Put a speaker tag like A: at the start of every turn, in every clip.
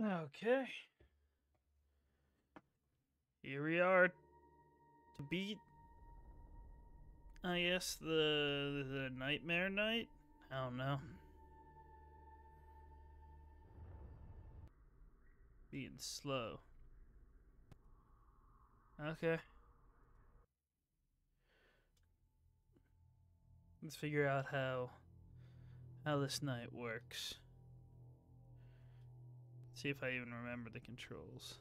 A: Okay. Here we are to beat I guess the the nightmare night? I don't know. Being slow. Okay. Let's figure out how how this night works. See if I even remember the controls.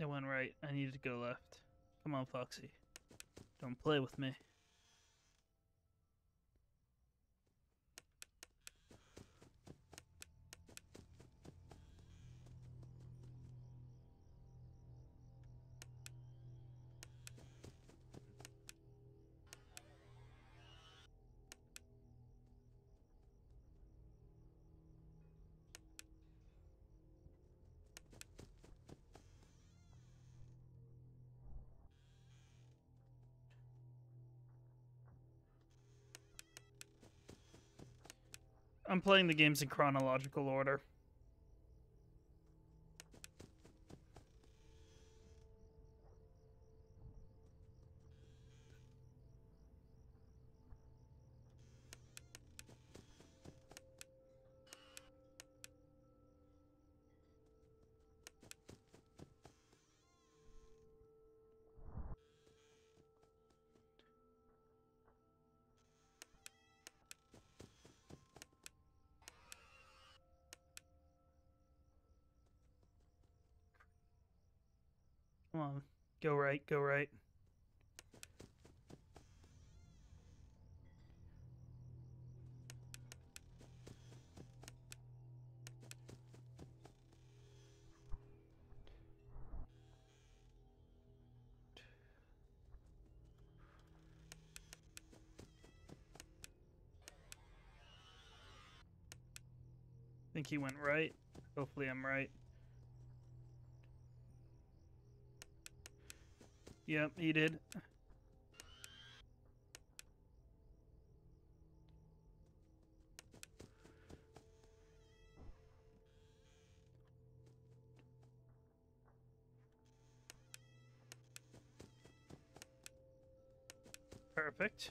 A: It went right. I needed to go left. Come on, Foxy. Don't play with me. I'm playing the games in chronological order. Come on. Go right, go right. I think he went right. Hopefully I'm right. Yep, he did. Perfect.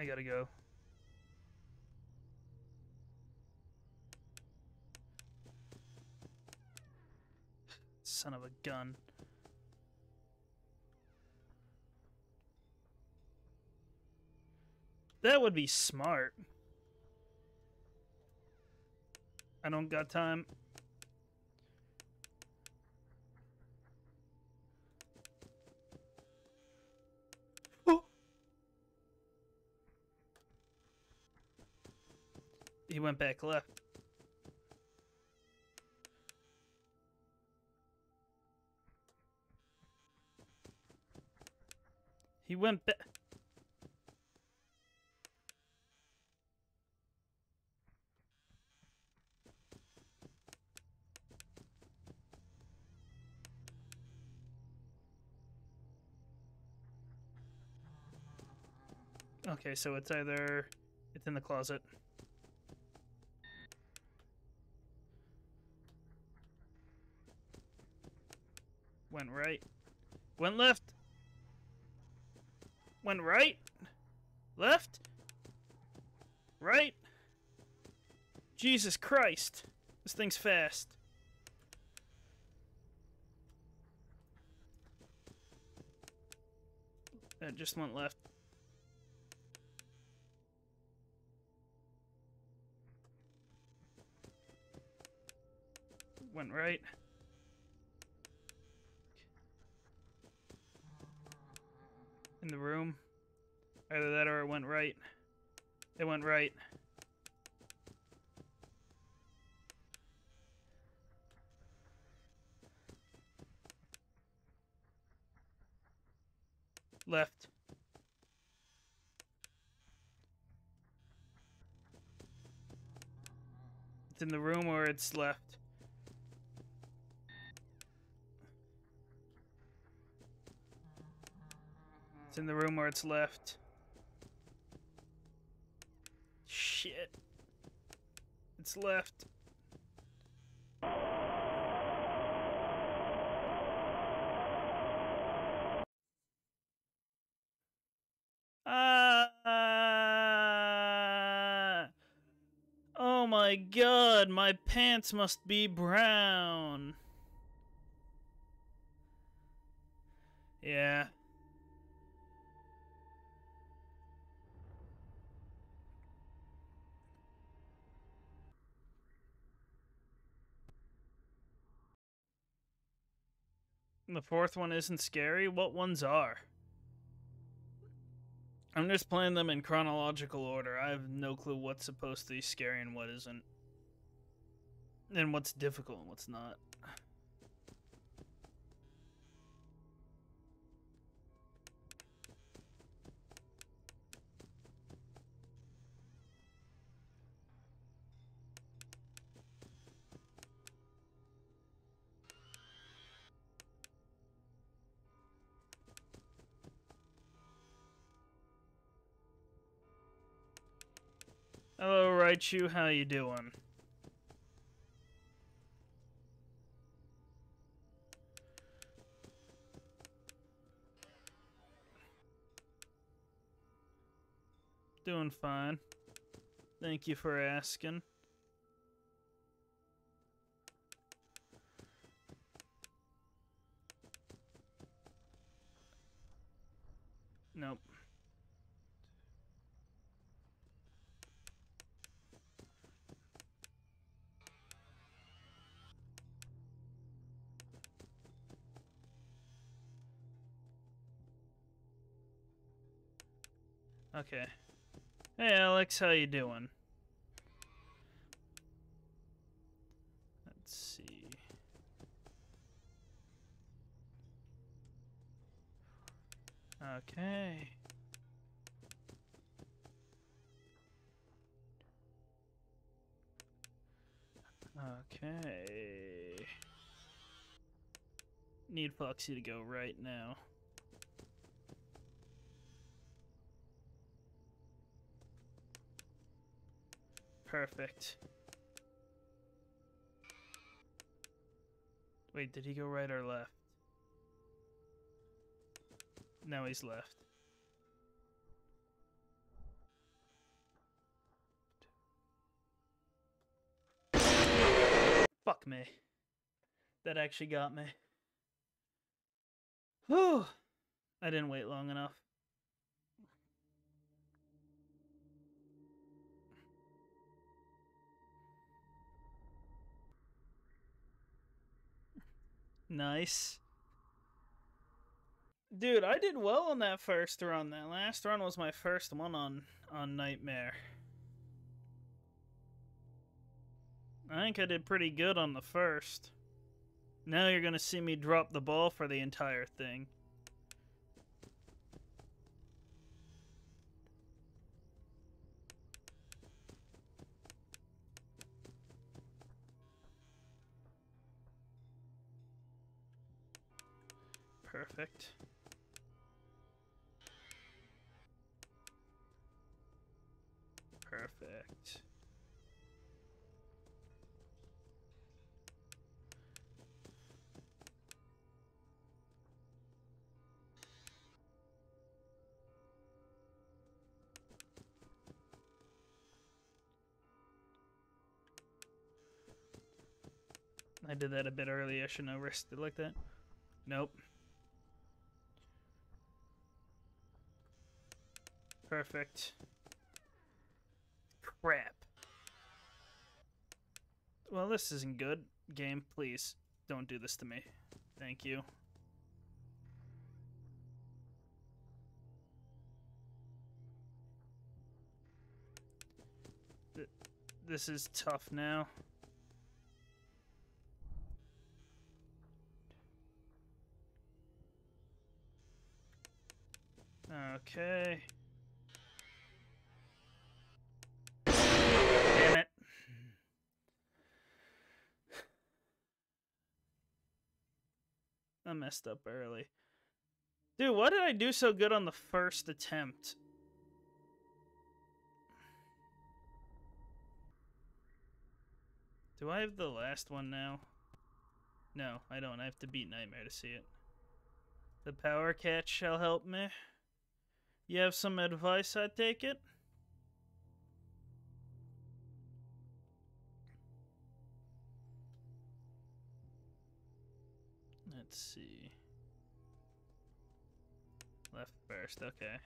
A: I gotta go. Son of a gun. That would be smart. I don't got time. He went back left. He went back. Okay, so it's either it's in the closet. Went right. Went left. Went right. Left. Right. Jesus Christ. This thing's fast. That just went left. Went right. The room. Either that or it went right. It went right. Left. It's in the room or it's left. It's in the room where it's left. Shit. It's left. Ah! Oh my god, my pants must be brown. Yeah. The fourth one isn't scary? What ones are? I'm just playing them in chronological order. I have no clue what's supposed to be scary and what isn't. And what's difficult and what's not. Hello, Raichu. How you doing? Doing fine. Thank you for asking. Okay. Hey Alex, how you doing? Let's see. Okay. Okay. Need Foxy to go right now. Perfect. Wait, did he go right or left? Now he's left. Fuck me. That actually got me. Whew. I didn't wait long enough. Nice. Dude, I did well on that first run. That last run was my first one on on Nightmare. I think I did pretty good on the first. Now you're gonna see me drop the ball for the entire thing. Perfect. Perfect. I did that a bit early. I shouldn't have risked it like that. Nope. Perfect. Crap. Well, this isn't good. Game, please don't do this to me. Thank you. Th- This is tough now. Okay. Damn it. I messed up early. Dude, why did I do so good on the first attempt? Do I have the last one now? No, I don't. I have to beat Nightmare to see it. The power catch shall help me. You have some advice, I take it? Let's see. Left first, okay.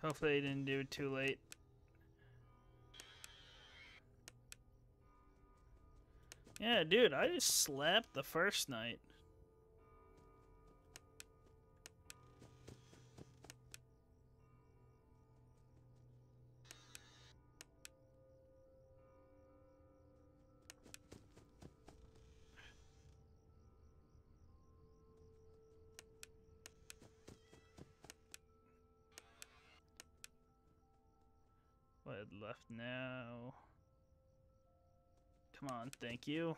A: Hopefully, I didn't do it too late. Yeah, dude, I just slept the first night. What left now? Come on, thank you.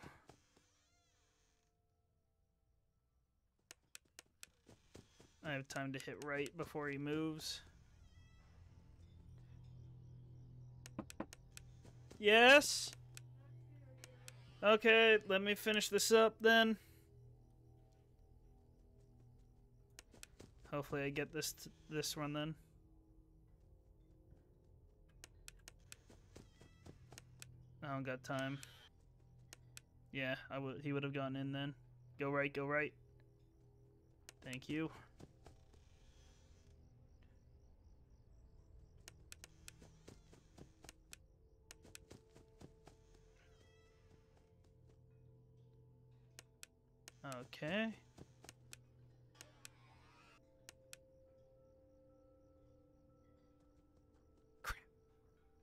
A: I have time to hit right before he moves. Yes? Okay, let me finish this up then. Hopefully I get this this one then. I don't got time. Yeah, I would. He would have gotten in then. Go right, go right. Thank you. Okay.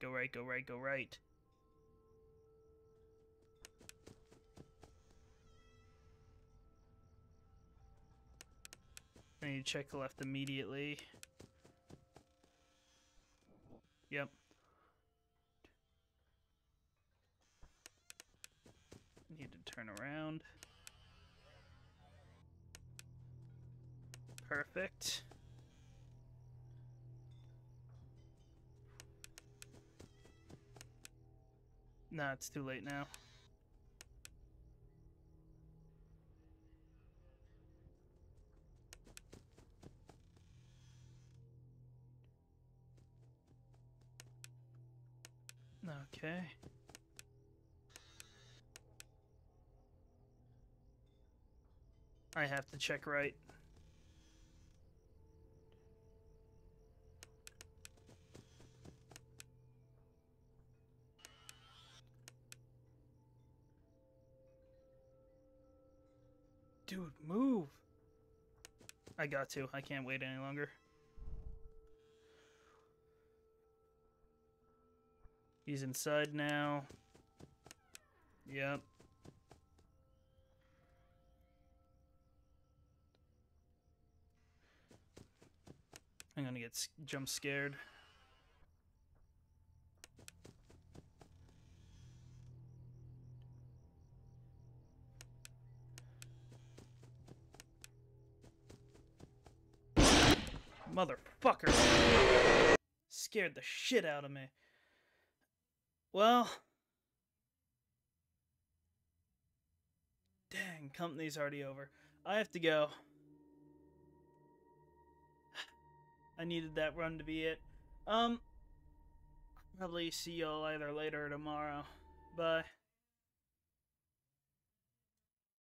A: Go right, go right, go right. I need to check left immediately. Yep. Need to turn around. Perfect. Nah, it's too late now. Okay. I have to check right. Dude, move. I got to. I can't wait any longer. He's inside now. Yep. I'm gonna get jump scared. Motherfucker! Scared the shit out of me. Well. Dang, company's already over. I have to go. I needed that run to be it. Um, probably see y'all either later or tomorrow. Bye.